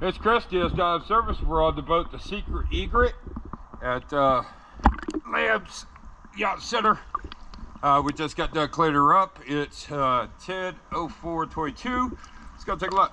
It's Chris, DS Dive Service. We're on the boat the Secret Egret at uh, Lambs Yacht Center. Uh, we just got done cleaning her up. It's uh, 10.04.22. Let's go take a look.